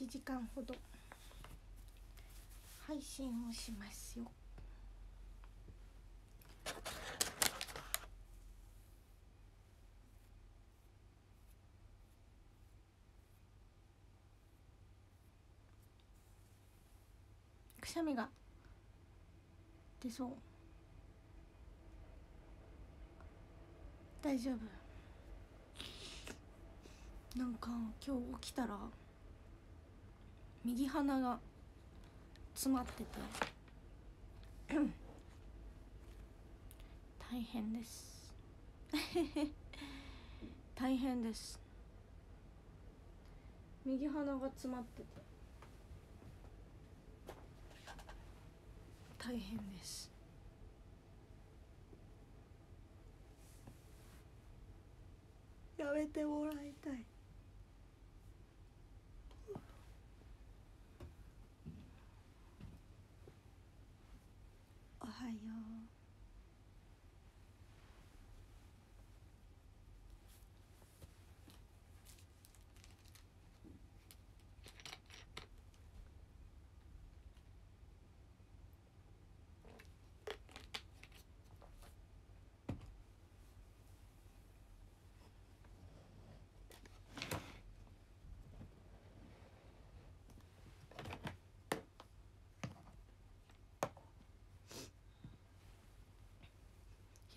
1時間ほど。配信をしますよ。くしゃみが出そう。大丈夫。なんか今日起きたら右鼻が詰まってて。大変です。大変です。右鼻が詰まってて。大変です。やめてもらいたい。おは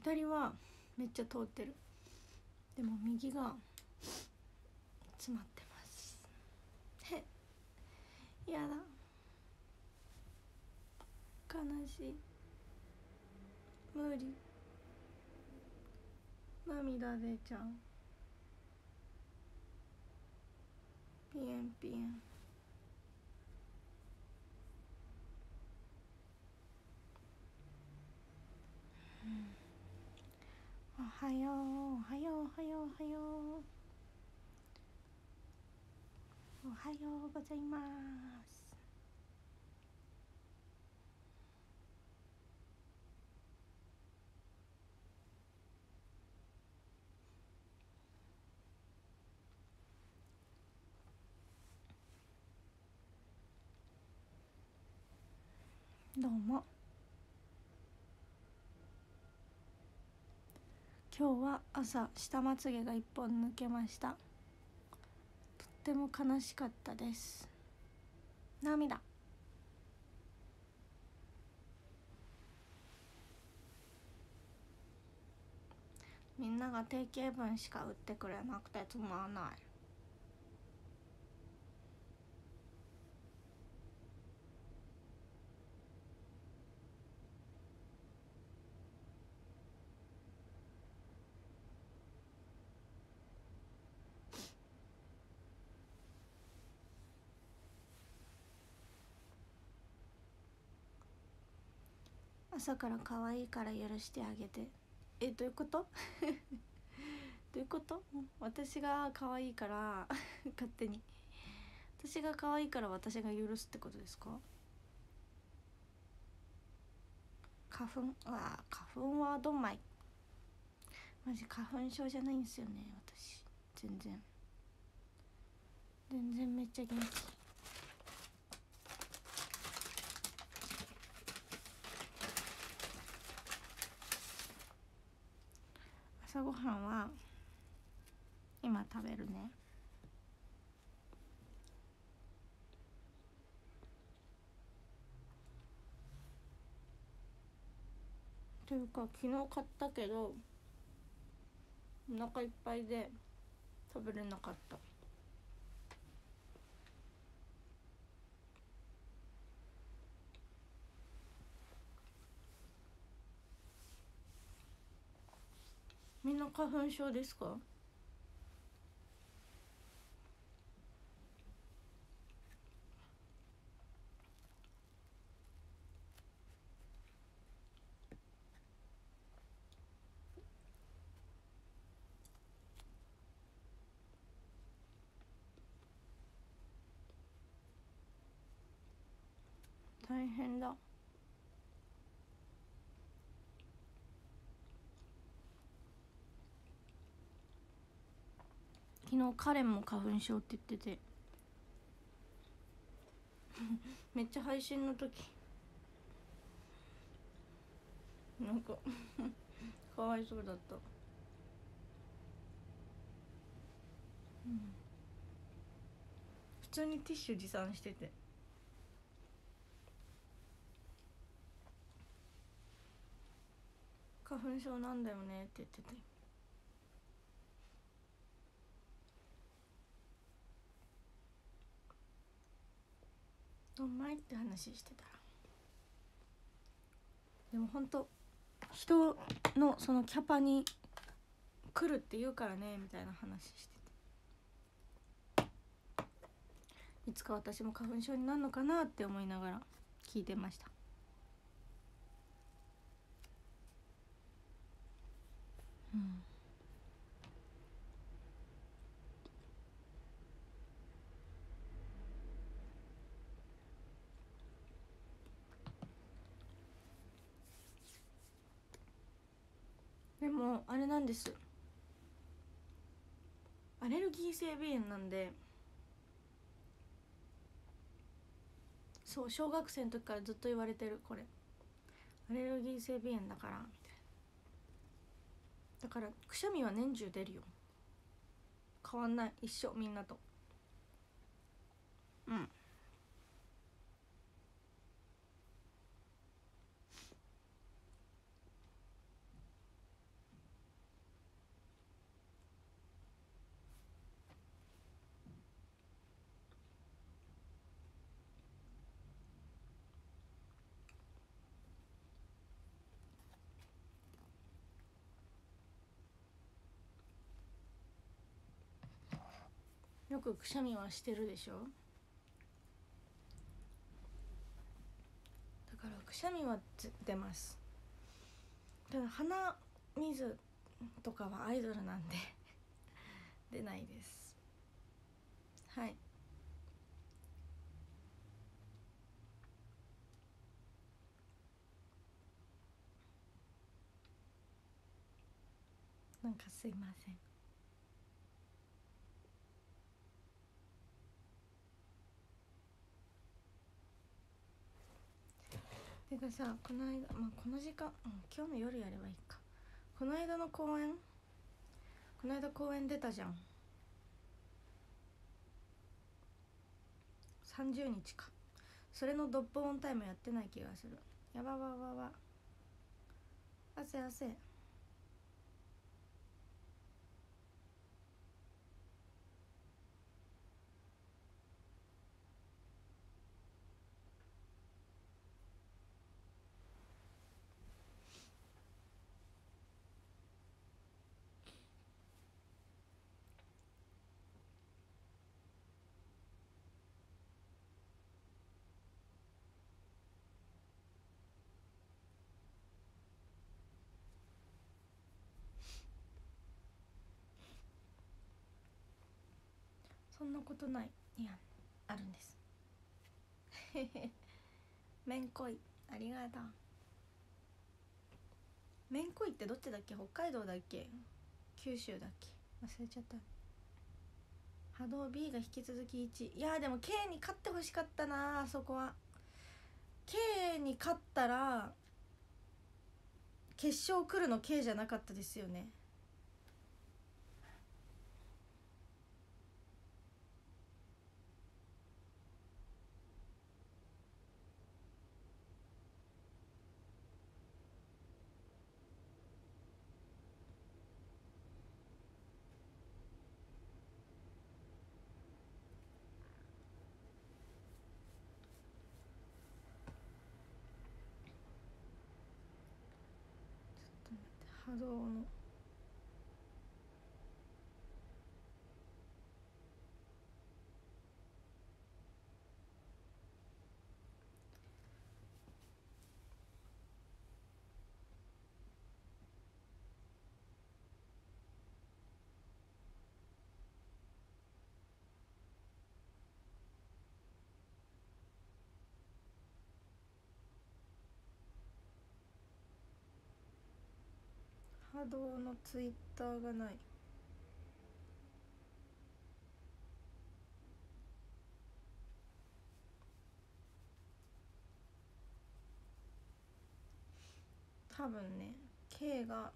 左はめっちゃ通ってる。でも右が詰まってます。へやだ。悲しい。無理。涙出ちゃう。ピエンピエン。おはようおはようおはようおはよう。おはようございます。どうも。今日は朝下まつげが一本抜けました。とっても悲しかったです。涙。みんなが定型文しか売ってくれなくてつまらない。朝から可愛いから許してあげて。えどういうこと？どういうこと？私が可愛いから 勝手に。私が可愛いから私が許すってことですか？花粉？あ花粉はどんまい。マジ花粉症じゃないんですよね私。全然。全然めっちゃ元気朝ごはんは今食べるね。というか昨日買ったけどお腹いっぱいで食べれなかった。みんな花粉症ですか？大変だ。昨日カレンも花粉症って言ってて。めっちゃ配信の時。なんか かわいそうだった。うん。普通にティッシュ持参してて。花粉症なんだよねって言ってて。うまいって話してたら。でも本当人のそのキャパに来るって言うからねみたいな話してて。いつか私も花粉症になるのかなって思いながら聞いてました。うん。もあれなんです。アレルギー性鼻炎なんでそう小学生の時からずっと言われてるこれ。アレルギー性鼻炎だから。だからくしゃみは年中出るよ。変わんない。一緒みんなと。うん。くくしゃみはしてるでしょ？だからくしゃみは出ます。ただ鼻水とかはアイドルなんで 出ないです。はい。なんかすいません。てかさこの間まあこの時間、うん、今日の夜やればいいか。この間の公演この間公演出たじゃん。30日か。それのドッポオンタイムやってない気がする。やばわわわ汗汗。そんなことないいやあるんです。めんこい。ありがとう。めんこいってどっちだっけ？北海道だっけ？九州だっけ？忘れちゃった。波動 B が引き続き1いやでも K に勝ってほしかったなあそこは。K に勝ったら決勝来るの K じゃなかったですよね。波動の。ーのツイッターがない。多分ね K が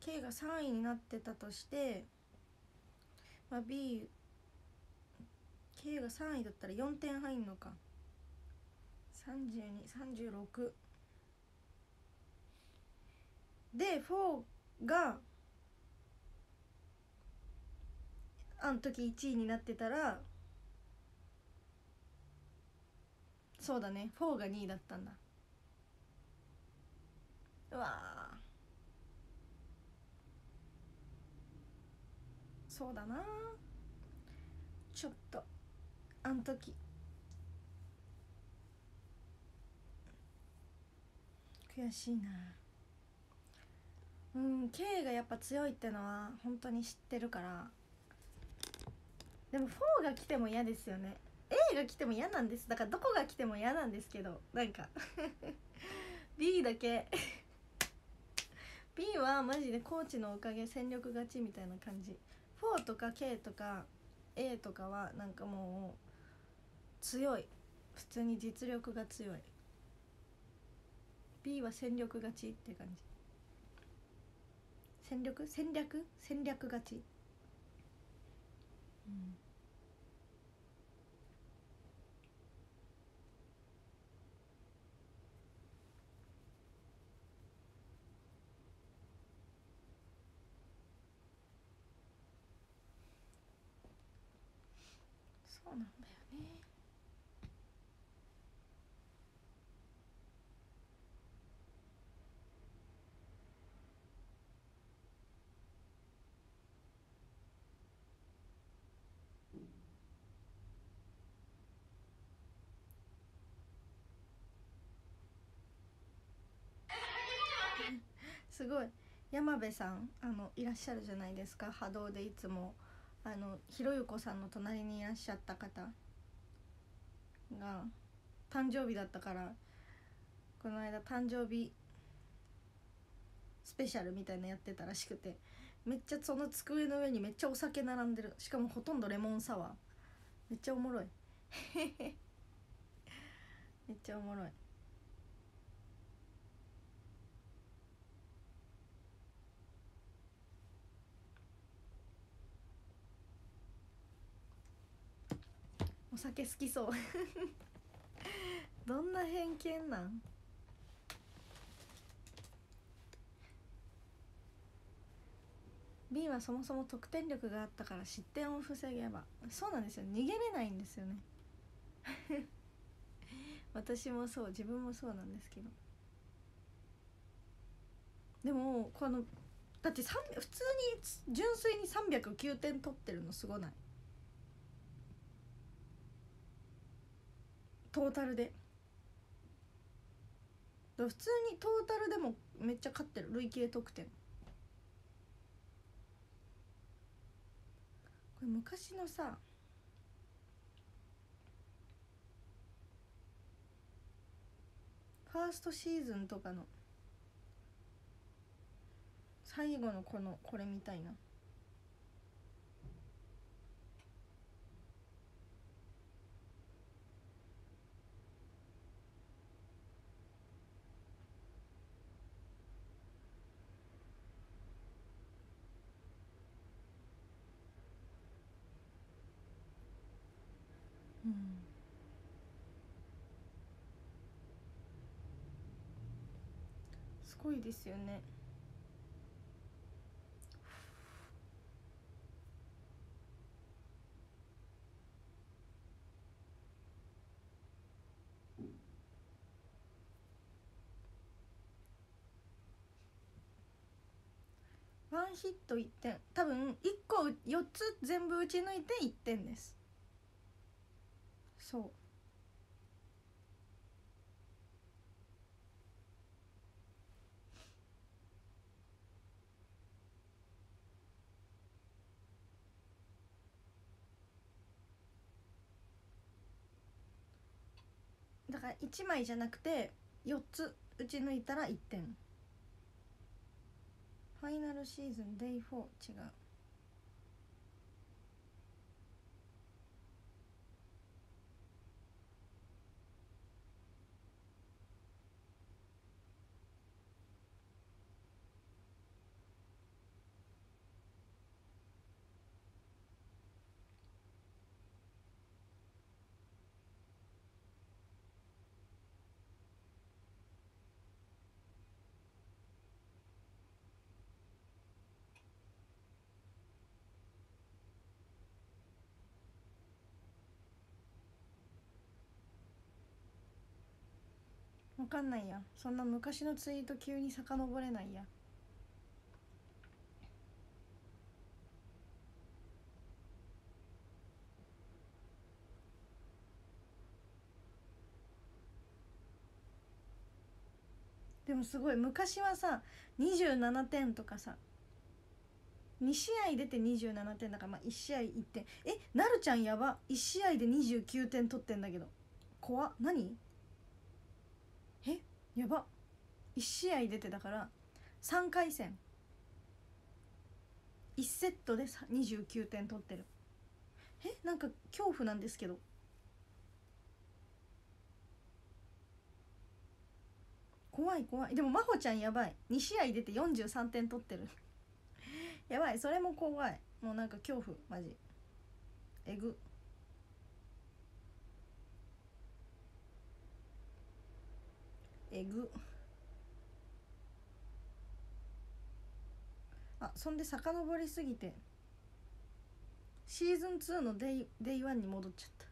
K が3位になってたとして、まあ、B K が3位だったら4点入んのか。3236で4があの時1位になってたらそうだね4が2位だったんだ。うわそうだなちょっとあん時。悔しいなうん K がやっぱ強いってのは本当に知ってるから。でも4が来ても嫌ですよね。A が来ても嫌なんです。だからどこが来ても嫌なんですけど。なんか。B だけ。B はマジでコーチのおかげ戦力勝ちみたいな感じ。4とか K とか A とかはなんかもう強い。普通に実力が強い。B は戦力勝ちって感じ。戦略？戦略？戦略勝ち。うんそうなんだよねすごい。山辺さんあのいらっしゃるじゃないですか。波動でいつも。あのひろゆこさんの隣にいらっしゃった方。が誕生日だったからこの間誕生日スペシャルみたいなやってたらしくてめっちゃその机の上にめっちゃお酒並んでる。しかもほとんどレモンサワー。めっちゃおもろい。めっちゃおもろい。お酒好きそう。どんな偏見なん？B はそもそも得点力があったから失点を防げば。そうなんですよ。逃げれないんですよね。私もそう。自分もそうなんですけど。でもこのだって普通に純粋に309点取ってるのすごない？トータルで。普通にトータルでもめっちゃ勝ってる。累計得点。これ昔のさファーストシーズンとかの最後のこのこれみたいな。ごいですよね。ワンヒット1点。多分1個4つ全部打ち抜いて1点です。そう。1枚じゃなくて4つ。打ち抜いたら1点。ファイナルシーズンデイ4違う。わかんないや。そんな昔のツイート急に遡れないや。でもすごい昔はさ27点とかさ2試合出て27点だからまあ1試合1点えなるちゃんやば。1試合で29点取ってんだけど。怖っ。何？やば。1試合出てだから3回戦。1セットで29点取ってる。えなんか恐怖なんですけど。怖い怖い。でも真帆ちゃんやばい。2試合出て43点取ってる。やばい。それも怖い。もうなんか恐怖マジ。えぐ。えぐ。あそんで遡りすぎて。シーズン2のデイデイ1に戻っちゃった。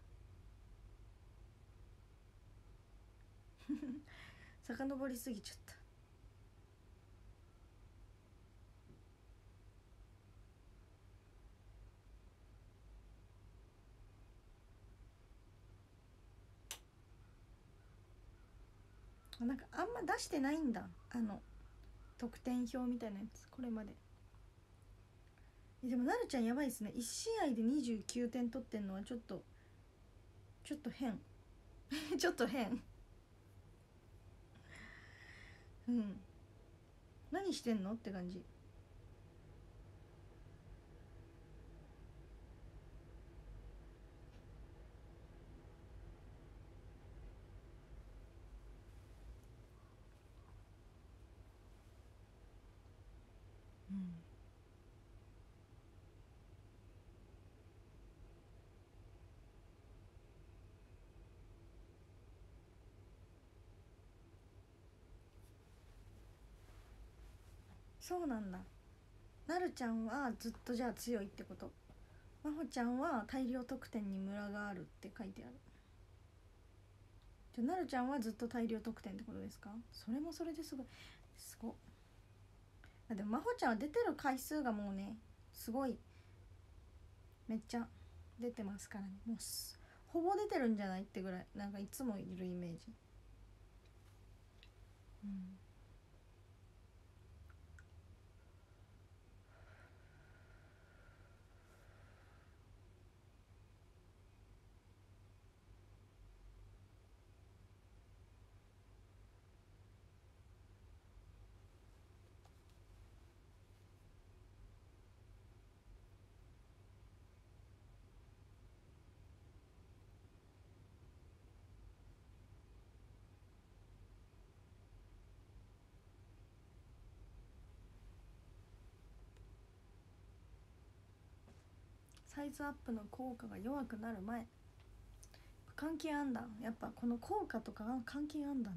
遡りすぎちゃった。なんかあんま出してないんだ。あの得点表みたいなやつこれまで。でもなるちゃんやばいですね。1試合で29点取ってんのはちょっとちょっと変。ちょっと変。うん。何してんの？って感じ。そうなんだ。なるちゃんはずっとじゃあ強いってこと？まほちゃんは大量得点にムラがあるって書いてある。じゃあなるちゃんはずっと大量得点ってことですか？それもそれですごい。すごっ。でもまほちゃんは出てる回数がもうねすごい。めっちゃ出てますからね。もうほぼ出てるんじゃないってぐらい。なんかいつもいるイメージ。うん。サイズアップの効果が弱くなる前関係あんだやっぱこの効果とかが関係あんだね。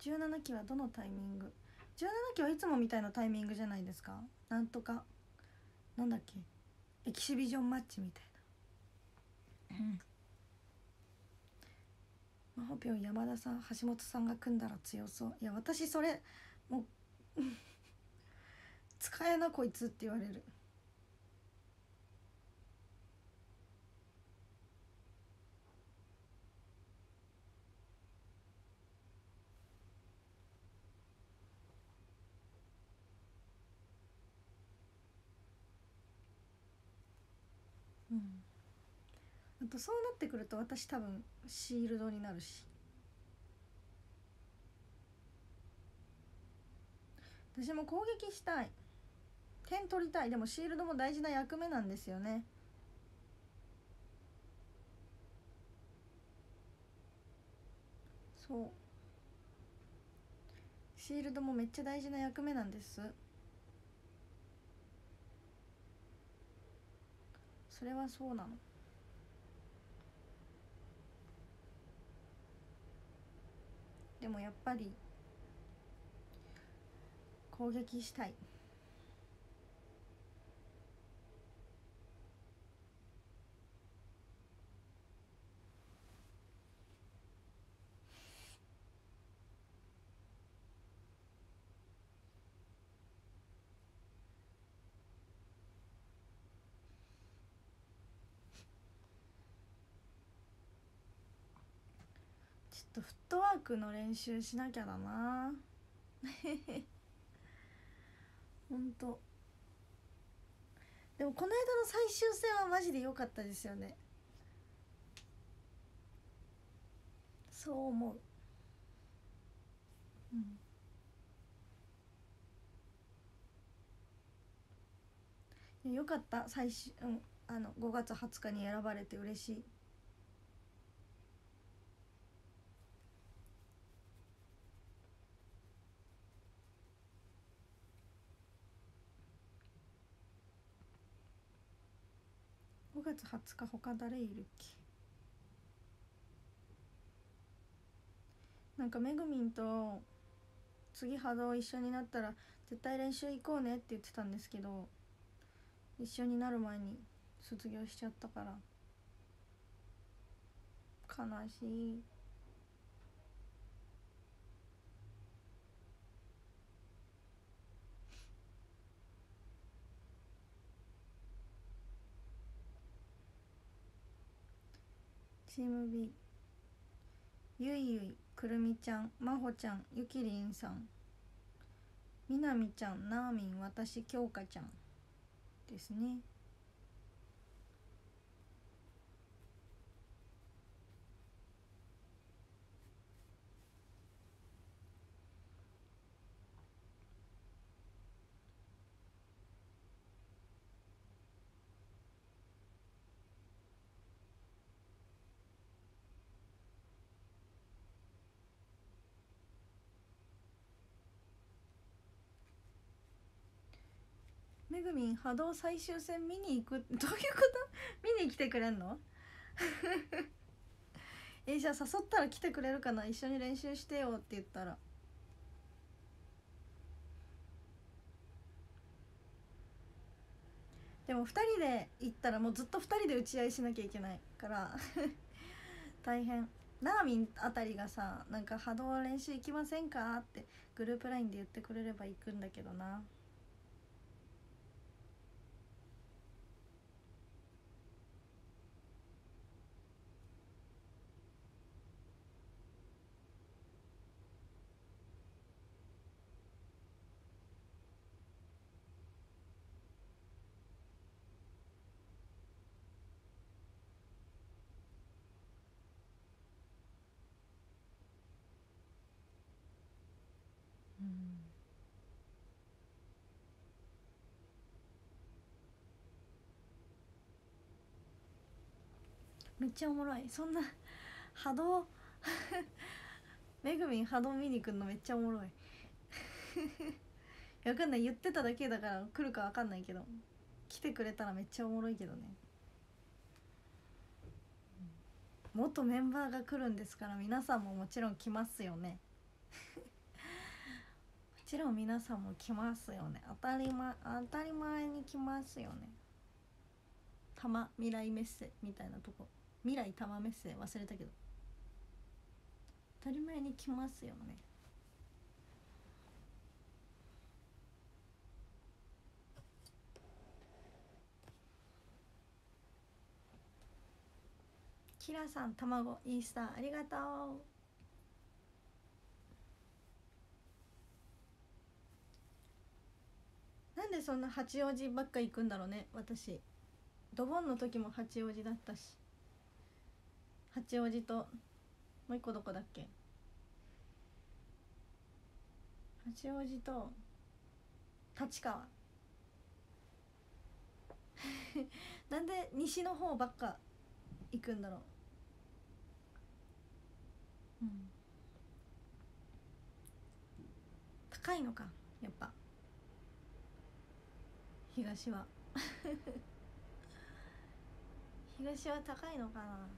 17期はどのタイミング？17期はいつもみたいなタイミングじゃないですか。なんとかなんだっけ？エキシビジョンマッチみたいな。うん。マホピョン山田さん橋本さんが組んだら強そう。いや私それもう 使えなこいつって言われるあとそうなってくると私多分シールドになるし。私も攻撃したい。点取りたい。でもシールドも大事な役目なんですよね。そう。シールドもめっちゃ大事な役目なんです。それはそうなの。でもやっぱり攻撃したい。とフットワークの練習しなきゃだな。ほんとでもこの間の最終戦はマジで良かったですよね。そう思う。うん。よかった。最終、うん、あの5月20日に選ばれて嬉しい。月20日他誰いるっけ？なんかめぐみんと次波動一緒になったら絶対練習行こうねって言ってたんですけど一緒になる前に卒業しちゃったから。悲しい。チーム B ゆいゆいくるみちゃんまほちゃんゆきりんさんみなみちゃんなーみん私きょうかちゃんですね。めぐみん波動最終戦見に行く？どういうこと見に来てくれんの？えじゃあ誘ったら来てくれるかな？一緒に練習してよって言ったら。でも2人で行ったらもうずっと2人で打ち合いしなきゃいけないから。大変。ナーミンあたりがさなんか波動練習行きませんか？ってグループ LINE で言ってくれれば行くんだけどな。めっちゃおもろい。そんな 波動 めぐみん波動見に来るのめっちゃおもろい。わかんない。言ってただけだから来るかわかんないけど来てくれたらめっちゃおもろいけどね。元メンバーが来るんですから皆さんももちろん来ますよね。もちろん皆さんも来ますよね。当たり前当たり前に来ますよね。たま未来メッセみたいなとこ。未来玉メッセ忘れたけど。当たり前に来ますよね。キラさん卵イースターありがとう。なんでそんな八王子ばっか行くんだろうね私。ドボンの時も八王子だったし。八王子ともう一個どこだっけ？八王子と立川。なんで西の方ばっか行くんだろう？うん。高いのかやっぱ。東は。東は高いのかな？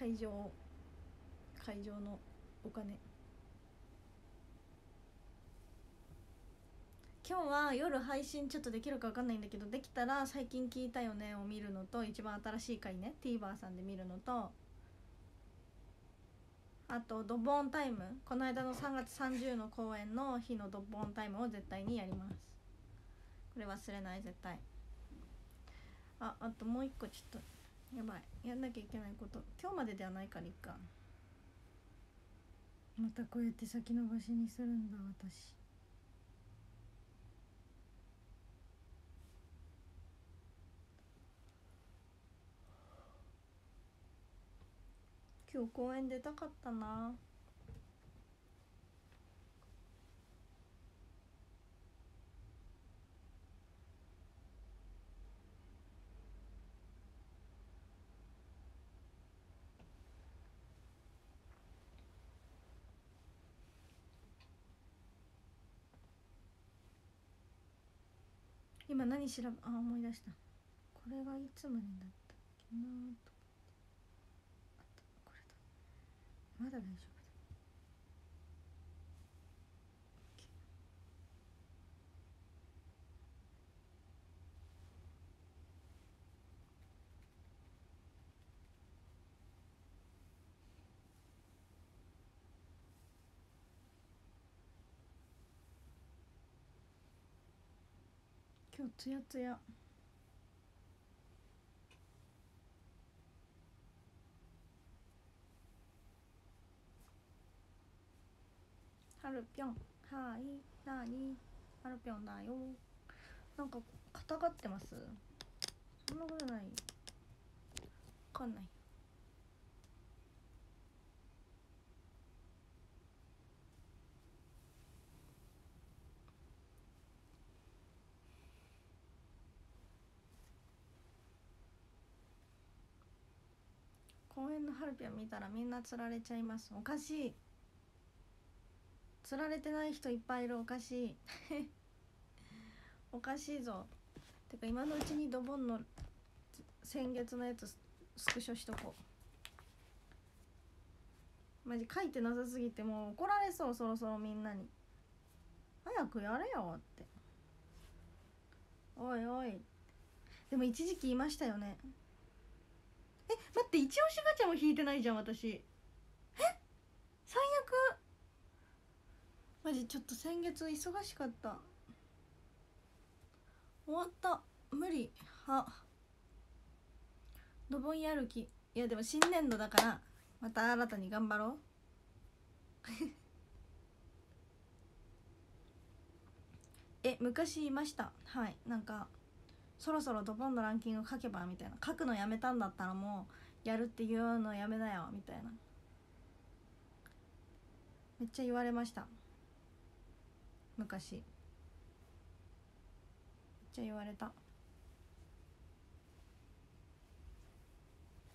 会場会場のお金。今日は夜配信ちょっとできるか分かんないんだけどできたら最近聞いたよねを見るのと一番新しい回ね TVer さんで見るのと。あとドボンタイム。この間の3月30の公演の日のドボンタイムを絶対にやります。これ忘れない絶対。ああともう一個ちょっと。やばい。やんなきゃいけないこと。今日までではないからいっか。またこうやって先延ばしにするんだ私。今日公園出たかったな。今何調べあ思い出した。これがいつまでだったっけなとあった。これだ。まだ大丈夫。今日ツヤツヤ。はるぴょんはい。なに？はるぴょんだよ。なんか硬がってます。そんなことない。わかんない。公園のハルピョン見たらみんな釣られちゃいます。おかしい。釣られてない人いっぱいいる。おかしい。おかしいぞ。てか今のうちにドボンの先月のやつスクショしとこう。マジ書いてなさすぎてもう怒られそうそろそろみんなに。早くやれよって。おいおい。でも一時期いましたよね。え待って一押しガチャも引いてないじゃん私。え？最悪。マジちょっと先月忙しかった。終わった。無理。は。ドボンやる気。いやでも新年度だからまた新たに頑張ろう。え昔いました。はい。なんかそろそろドボンのランキング書けばみたいな書くのやめたんだったらもうやるっていうのやめなよみたいな。めっちゃ言われました。昔。めっちゃ言われた。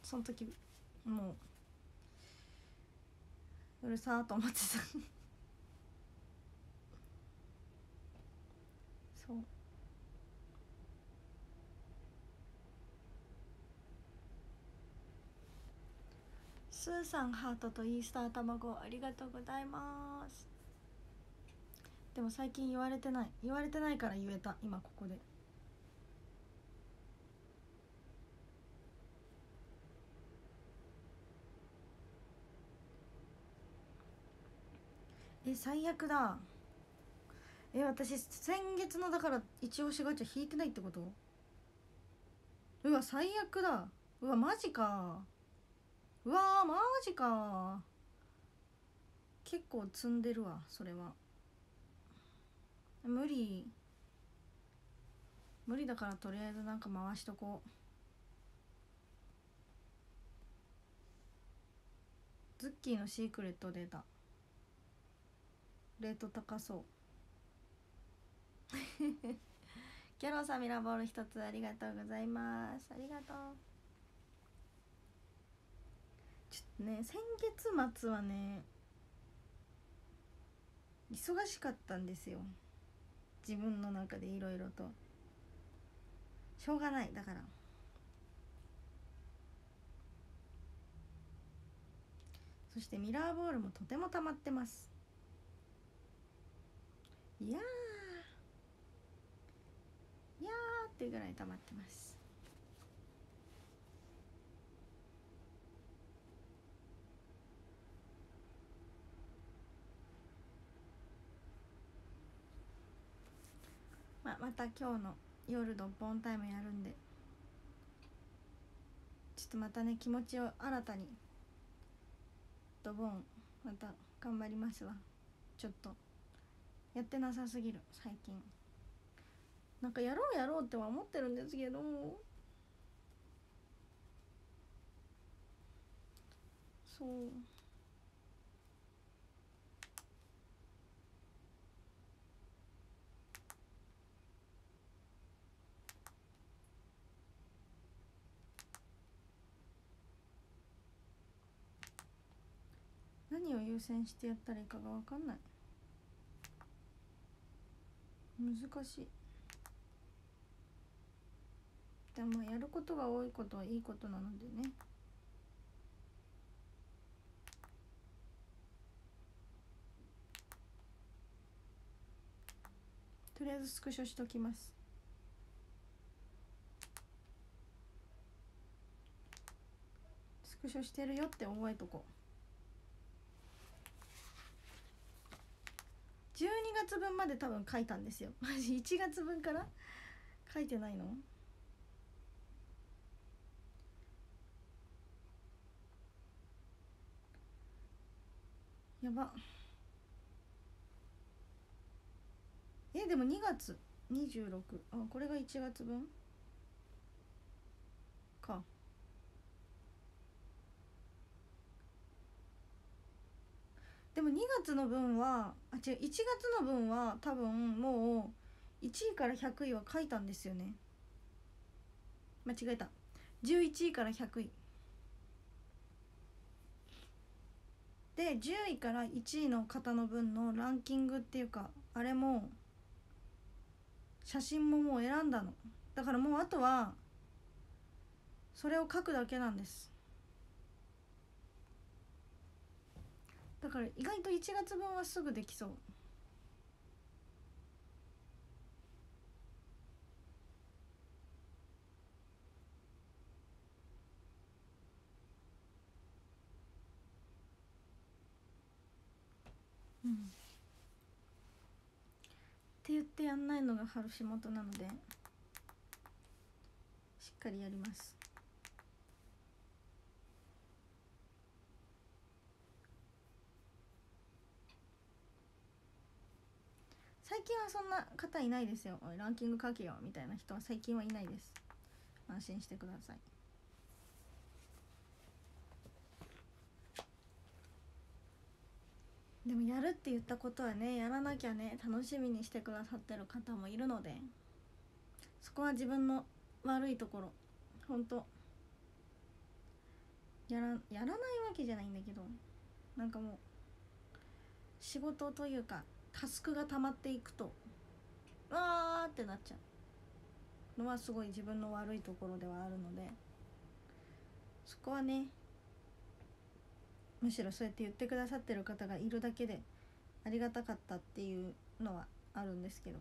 その時もううるさーと思ってたそうスーさんハートとイースター卵ありがとうございます。でも最近言われてない。言われてないから言えた。今ここで。え最悪だ。え私先月のだから一押しガチャ引いてないってこと？うわ最悪だ。うわマジか。うわーマジか。結構積んでるわそれは。無理。無理だからとりあえずなんか回しとこう。ズッキーのシークレット出たレート高そう。キャロさんミラーボール一つありがとうございます。ありがとうちょっとね先月末はね忙しかったんですよ。自分の中でいろいろと。しょうがないだから。そしてミラーボールもとても溜まってます。いやー。いやーっていうぐらい溜まってます。まあ、また今日の夜ドッポンタイムやるんで。ちょっとまたね気持ちを新たに。ドボンまた頑張りますわ。ちょっと。やってなさすぎる最近。なんかやろうやろうっては思ってるんですけど。そう。何を優先してやったらいいかが分かんない。難しい。でもやることが多いことはいいことなのでね。とりあえずスクショしときます。スクショしてるよって覚えとこう。12月分まで多分書いたんですよ。マジ？1月分から？書いてないの？やば。えでも2月？26あこれが1月分かでも2月の分はあ違う1月の分は多分もう1位から100位は書いたんですよね。間違えた。11位から100位。で10位から1位の方の分のランキングっていうかあれも写真ももう選んだの。だからもうあとはそれを書くだけなんです。だから意外と1月分はすぐできそう。うん。って言ってやんないのが春仕事なのでしっかりやります。最近はそんな方いないですよ。おいランキング書けよみたいな人は最近はいないです。安心してください。でもやるって言ったことはねやらなきゃね楽しみにしてくださってる方もいるのでそこは自分の悪いところほんとやらやらないわけじゃないんだけどなんかもう仕事というかタスクが溜まっていくとわーってなっちゃう。のはすごい自分の悪いところではあるのでそこはねむしろそうやって言ってくださってる方がいるだけでありがたかったっていうのはあるんですけど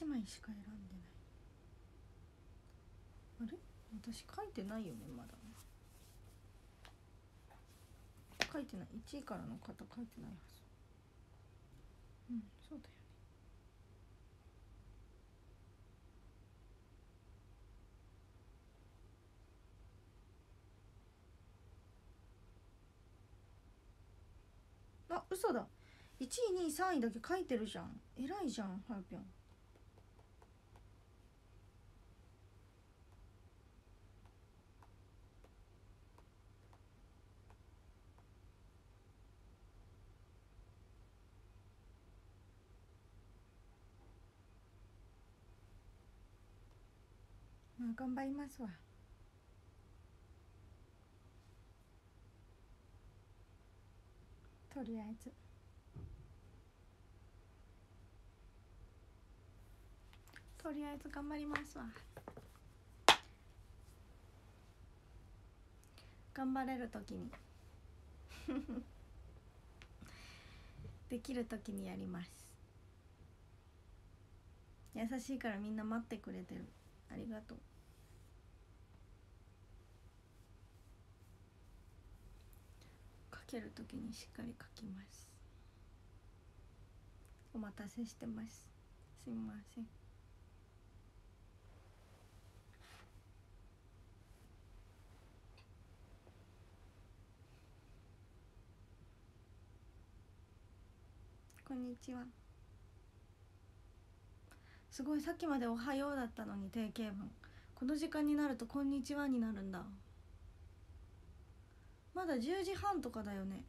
1枚しか選んでない。あれ？私書いてないよねまだ。書いてない。1位からの方書いてないはず。うんそうだよね。あ嘘だ。1位2位3位だけ書いてるじゃん。偉いじゃんハるぴょん。頑張りますわ。とりあえず。とりあえず頑張りますわ。頑張れるときに。できるときにやります。優しいからみんな待ってくれてる。ありがとう。ける時にしっかり書きます。お待たせしてます。すみません。こんにちは。すごいさっきまで「おはよう」だったのに定型文。この時間になると「こんにちは」になるんだ。まだ10時半とかだよね。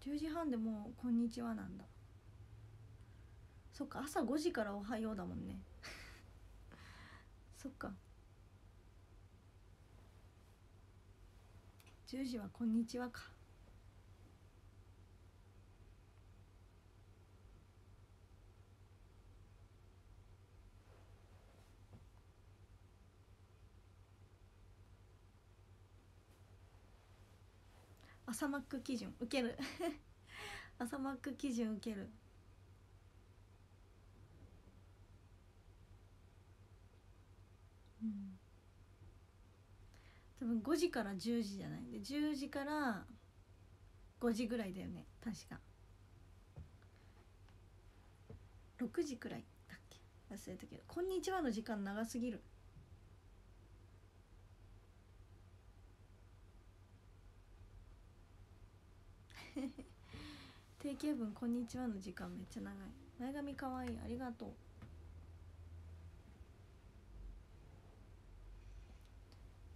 10時半でもう「こんにちは」なんだ。そっか朝5時から「おはよう」だもんね。そっか。10時は「こんにちは」か。朝マック基準受ける。朝マック基準受ける。うん。多分5時から10時じゃない。で10時から5時ぐらいだよね。確か。6時くらいだっけ？忘れたけど「こんにちは」の時間長すぎる。定型文「こんにちは」の時間めっちゃ長い。前髪かわいいありがとう。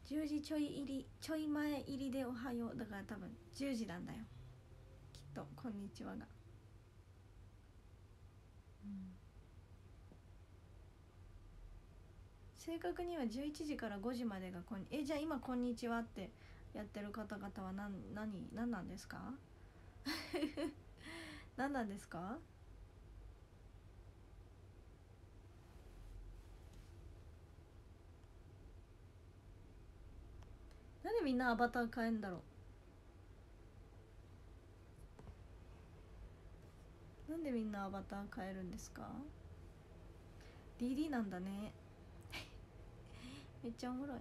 10時ちょい入りちょい前入りでおはよう。だから多分10時なんだよ。きっと「こんにちはが」うん。正確には11時から5時までがこんえじゃあ今「こんにちは」ってやってる方々は何何何なんですか？何なんですか？なんでみんなアバター変えるんだろう？なんでみんなアバター変えるんですか？DD なんだね。めっちゃおもろい。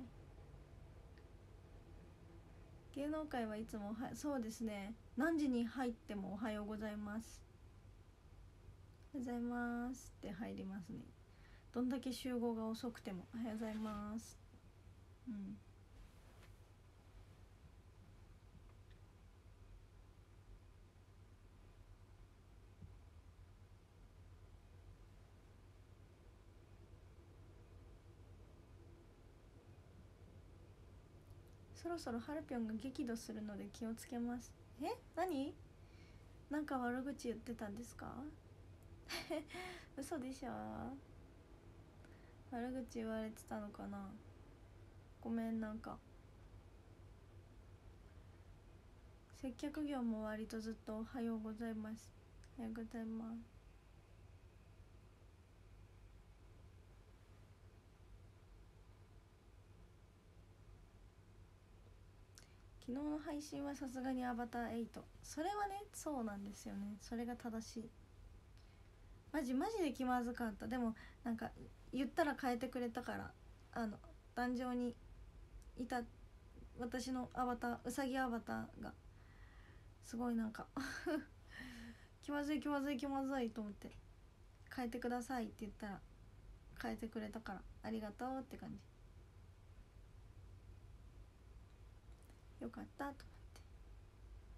芸能界はいつもはそうですね。何時に入ってもおはようございます。おはようございますって入りますね。どんだけ集合が遅くてもおはようございます。うん。そろそろハルピョンが激怒するので気をつけます。え何？なんか悪口言ってたんですか？嘘でしょ？悪口言われてたのかな？ごめんなんか。接客業も割とずっと「おはようございます」「おはようございます」昨日の配信はさすがにアバター8それはねそうなんですよね。それが正しい。マジマジで気まずかった。でもなんか言ったら変えてくれたから。あの壇上にいた私のアバターうさぎアバターが。すごいなんか 気まずい気まずい気まずいと思って。変えてくださいって言ったら変えてくれたから。ありがとうって感じ。よかったと思って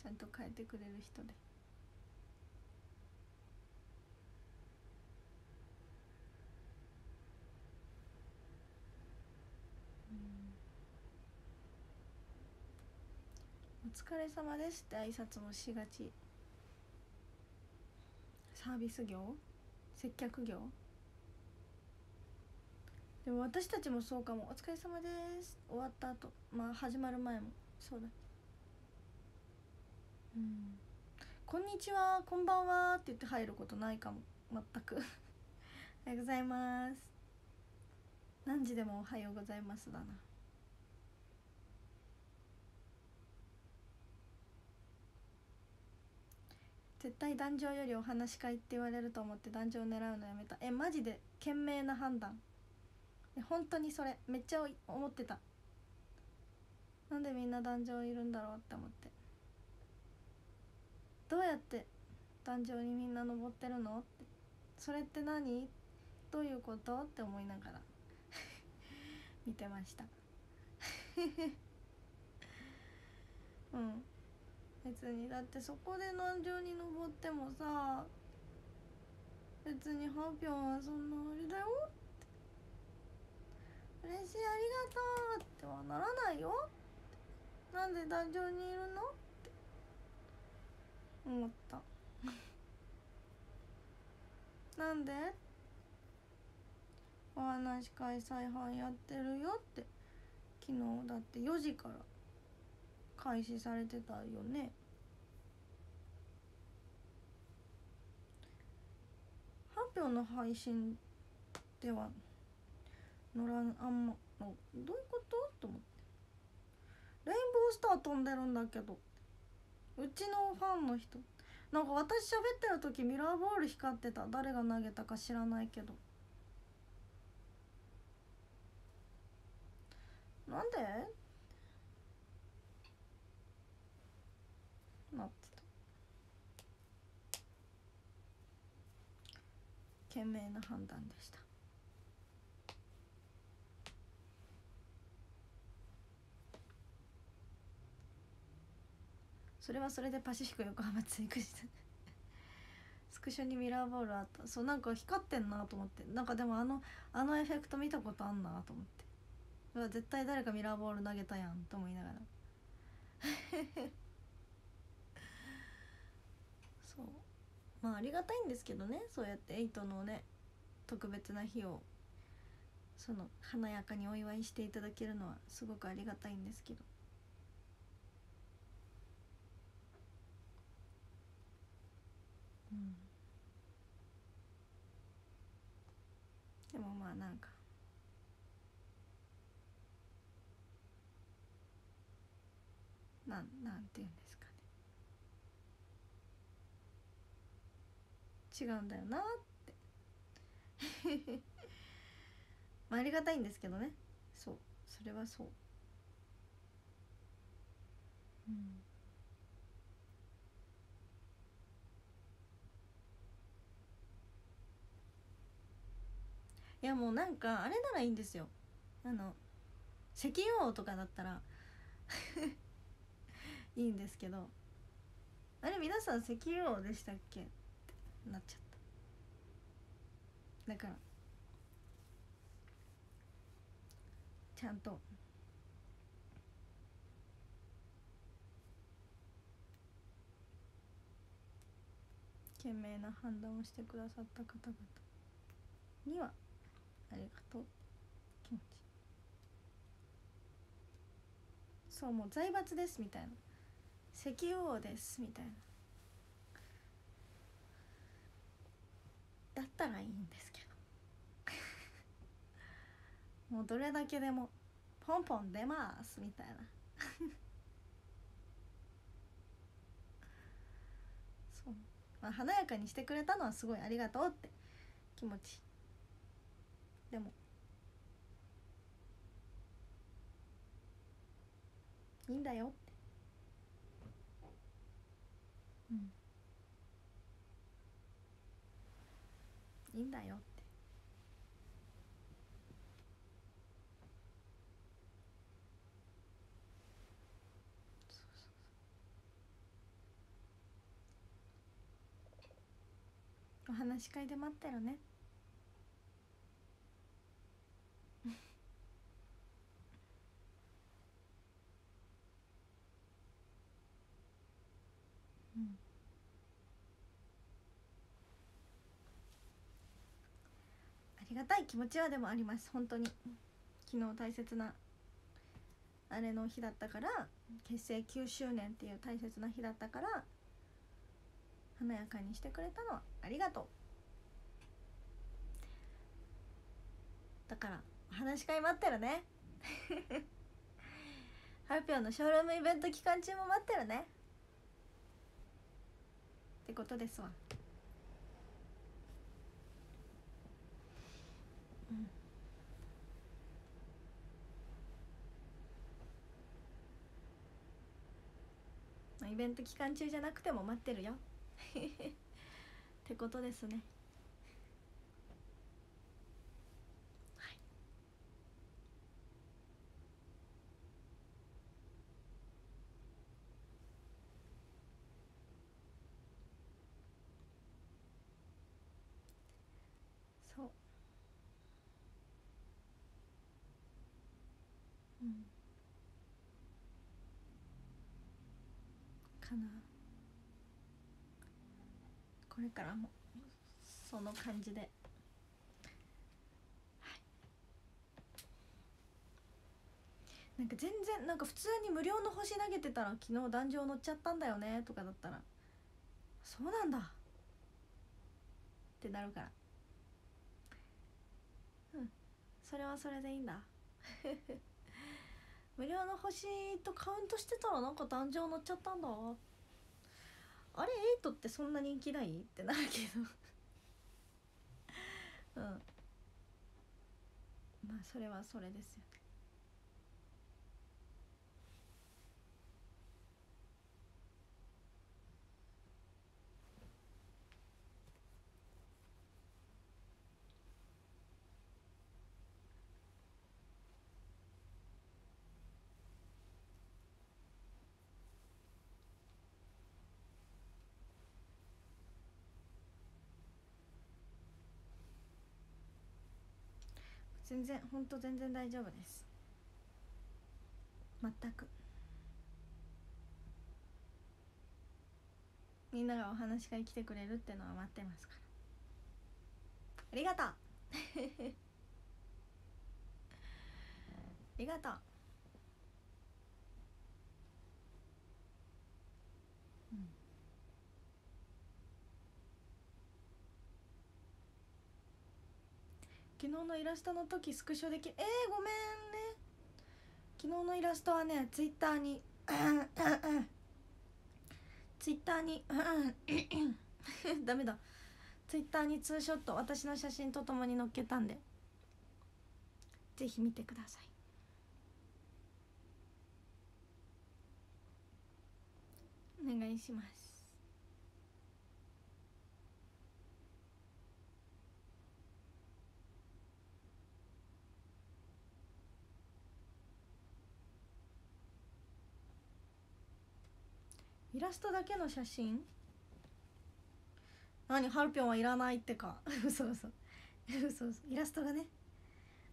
ちゃんと変えてくれる人で。お疲れ様ですって挨拶もしがち。サービス業？接客業？でも私たちもそうかも「お疲れ様です」終わった後。まあ始まる前も。そうだうん「こんにちはこんばんは」って言って入ることないかも。全く。おはようございます。何時でもおはようございますだな。絶対壇上よりお話し会って言われると思って壇上を狙うのやめた。えマジで賢明な判断。本当にそれ。めっちゃ思ってた。なんでみんな壇上いるんだろうって思って。どうやって壇上にみんな登ってるのって。それって何？どういうこと？って思いながら。見てました。うん。別にだってそこで壇上に登ってもさ別にハピョンはそんなあれだよ。って嬉しいありがとう。ってはならないよ。なんで壇上にいるの？って思った。なんで？お話会再販やってるよ？って。昨日だって4時から開始されてたよね。発表の配信では乗らんあんまどういうこと？と思って。レインボースター飛んでるんだけど。うちのファンの人。なんか私喋ってる時ミラーボール光ってた。誰が投げたか知らないけど。なんで？なってた。賢明な判断でした。それはそれでパシフィコ横浜追加した。スクショにミラーボールあった。そうなんか光ってんなと思って。なんかでもあのあのエフェクト見たことあんなと思って。うわ絶対誰かミラーボール投げたやんと思いながら。そう。まあありがたいんですけどね。そうやってエイトのね特別な日をその華やかにお祝いしていただけるのはすごくありがたいんですけど。うん。でもまあなんか。なんなんて言うんですかね。違うんだよなって。まあありがたいんですけどね。そう。それはそう。うん。いやもうなんかあれならいいんですよ。あの石油王とかだったら いいんですけどあれ皆さん石油王でしたっけ？ってなっちゃった。だからちゃんと。賢明な判断をしてくださった方々にはありがとう気持ち。そうもう財閥ですみたいな。石油王ですみたいな。だったらいいんですけど。もうどれだけでもポンポン出ますみたいな。そう。まあ華やかにしてくれたのはすごいありがとうって気持ち。でも。いいんだよ。ってうん。いいんだよって。そうそうそう。お話し会で待ってるね。ありがたい気持ちはでもあります本当に。昨日大切なあれの日だったから結成9周年っていう大切な日だったから華やかにしてくれたのはありがとう。だからお話し会待ってるね。ハルピョンのショールームイベント期間中も待ってるね。ってことですわ。イベント期間中じゃなくても待ってるよ。ってことですね。かな。これからもその感じで、はい、なんか全然なんか普通に無料の星投げてたら昨日壇上乗っちゃったんだよねとかだったらそうなんだ。ってなるから。うん。それはそれでいいんだ。無料の星とカウントしてたらなんか壇上乗っちゃったんだ。あれエイトってそんな人気ない？ってなるけど。うん。まあそれはそれですよね。全然ほんと全然大丈夫です。全く。みんながお話し会来てくれるってのは待ってますから。ありがとう。ありがとう。昨日のイラストの時スクショできえー、ごめんね。昨日のイラストはねツイッターにツイッターに ダメだ。ツイッターにツーショット私の写真とともに載っけたんで。ぜひ見てください。お願いします。イラストだけの写真？何？ハルピョンはいらないってか。嘘嘘嘘嘘イラストがね。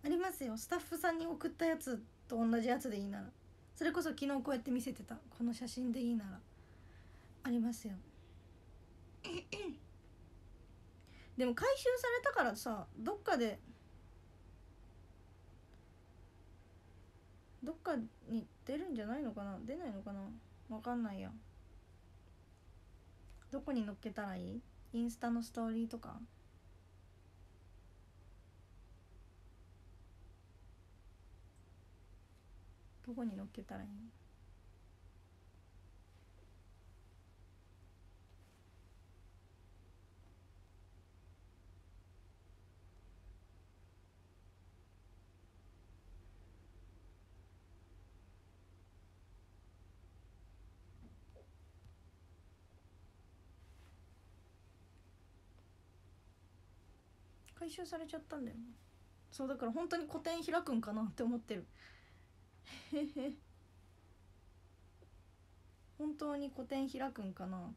ありますよ。スタッフさんに送ったやつと同じやつでいいなら。それこそ昨日こうやって見せてた。この写真でいいなら。ありますよ。でも回収されたからさどっかでどっかに出るんじゃないのかな？出ないのかな？わかんないや。どこに載っけたらいい？インスタのストーリーとか？どこに載っけたらいい？回収されちゃったんだよそうだから本当に個展開くんかなって思ってる。本当に個展開くんかな。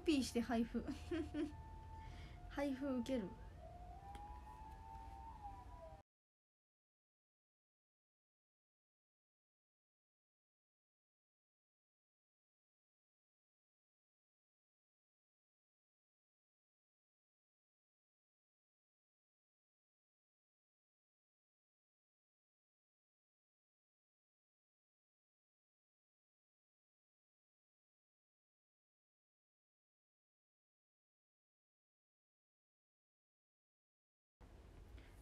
ピーして配布。配布受ける。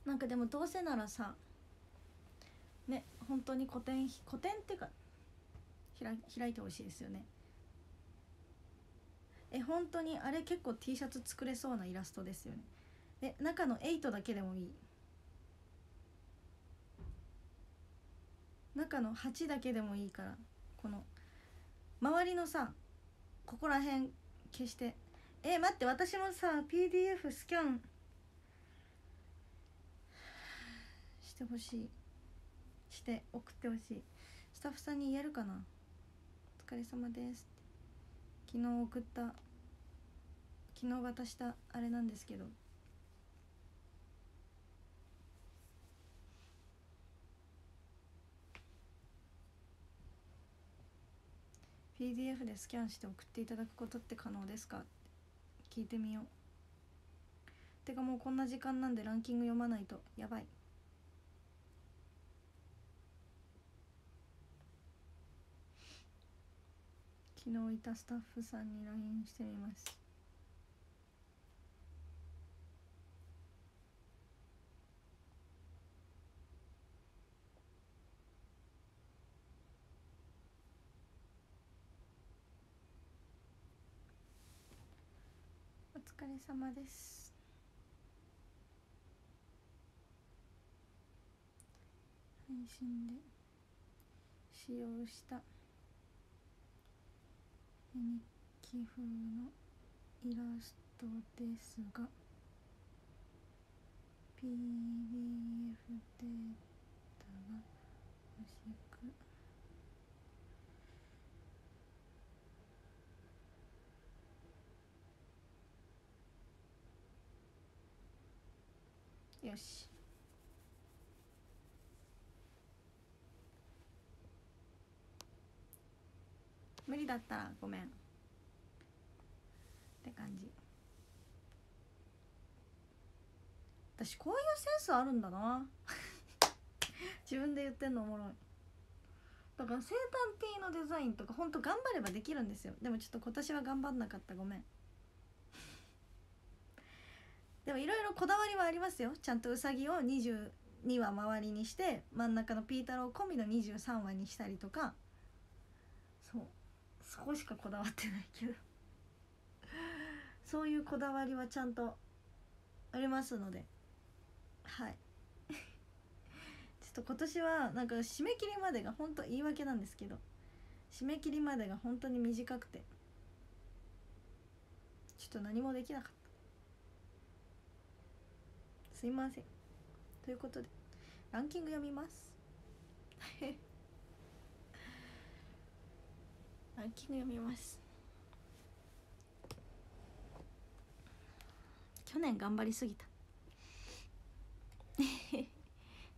なんかでもどうせならさね本当に古典古典っていうか開いてほしいですよね。え本当にあれ結構 T シャツ作れそうなイラストですよね。え中の8だけでもいい。中の8だけでもいいからこの周りのさここら辺消して。え待って私もさ PDF スキャンしてほしい。して送ってほしい。スタッフさんに言えるかな？お疲れ様です昨日送った昨日渡したあれなんですけど。PDF でスキャンして送っていただくことって可能ですか？聞いてみよう。てかもうこんな時間なんでランキング読まないと。やばい。昨日いたスタッフさんに LINE してみます。お疲れ様です。配信で使用した。日記風のイラストですが PDF データが欲しく。よし。無理だったらごめん。って感じ。私こういうセンスあるんだな。自分で言ってんのおもろい。だから生誕 T のデザインとかほんと頑張ればできるんですよ。でもちょっと今年は頑張んなかった。ごめん。でもいろいろこだわりはありますよ。ちゃんとうさぎを22話周りにして真ん中のピー太郎込みの23話にしたりとか。そこしかこだわってないけど。そういうこだわりはちゃんとありますので。はい。ちょっと今年はなんか締め切りまでが本当言い訳なんですけど。締め切りまでが本当に短くて。ちょっと何もできなかった。すいません。ということでランキング読みます。ランキング読みます。去年頑張りすぎた。い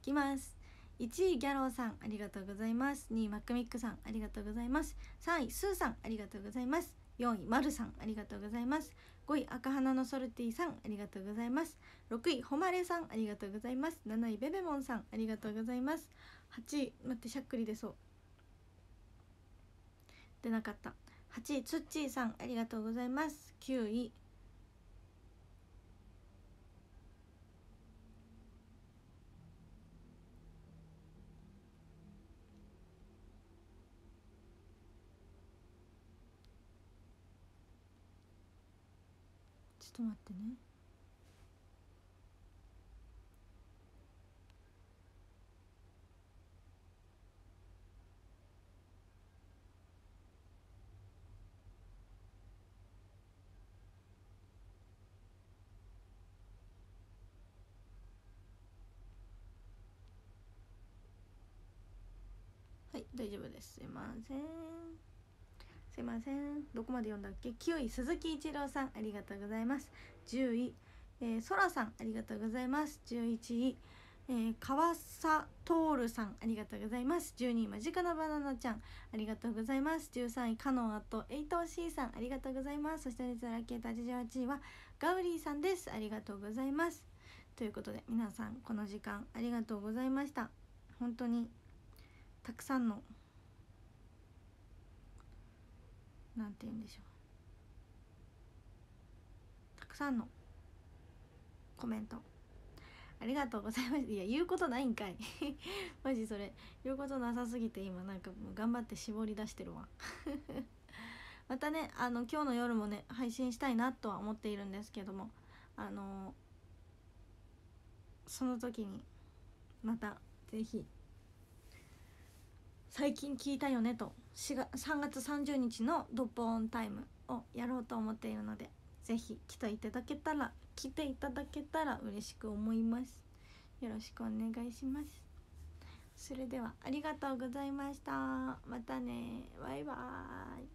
きます。1位ギャローさんありがとうございます。2位マックミックさんありがとうございます。3位スーさんありがとうございます。4位マルさんありがとうございます。5位赤花のソルティさんありがとうございます。6位ほまれさんありがとうございます。7位ベベモンさんありがとうございます。8位待ってしゃっくり出そう。出なかった。8位ツッチーさんありがとうございます。9位ちょっと待ってね。大丈夫です。すいません。すいません。どこまで読んだっけ？9位鈴木一郎さんありがとうございます。10位えー、そらさんありがとうございます。11位えー、川佐徹さんありがとうございます。12位間近なバナナちゃんありがとうございます。13位カノンアとエイトシーさんありがとうございます。そして熱ラケータ88位はガウリーさんです。ありがとうございます。ということで皆さんこの時間ありがとうございました。本当にたくさんのなんて言うんでしょう。たくさんのコメント。ありがとうございます。いや言うことないんかい。マジそれ。言うことなさすぎて今なんかもう頑張って絞り出してるわ。またねあの今日の夜もね配信したいなとは思っているんですけどもあのその時にまた是非最近聞いたよねと。4月3月30日のドッポーンタイムをやろうと思っているので是非来ていただけたら来ていただけたら嬉しく思います。よろしくお願いします。それではありがとうございました。またね。バイバーイ。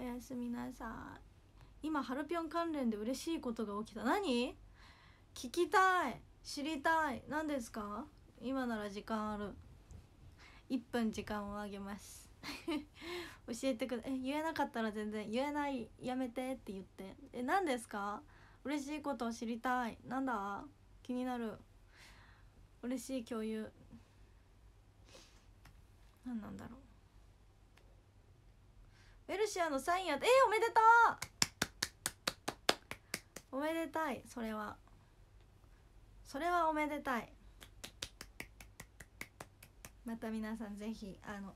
おやすみなさい。今ハルピョン関連で嬉しいことが起きた。何？聞きたい。知りたい。何ですか？今なら時間ある。1分時間をあげます。教えてくだえ言えなかったら全然言えないやめてって言って。え何ですか？嬉しいことを知りたい。なんだ？気になる。嬉しい共有。何なんだろう。ウェルシアのサインやてえー、おめでとう！おめでたい。それは。それはおめでたい。また皆さんぜひあの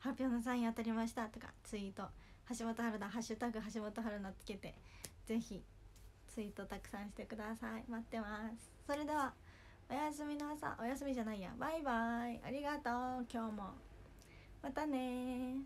発表のサイン当たりましたとかツイート橋本春菜ハッシュタグ橋本春菜つけてぜひツイートたくさんしてください。待ってます。それではおやすみの朝おやすみじゃないや。バイバイ。ありがとう。今日も。またね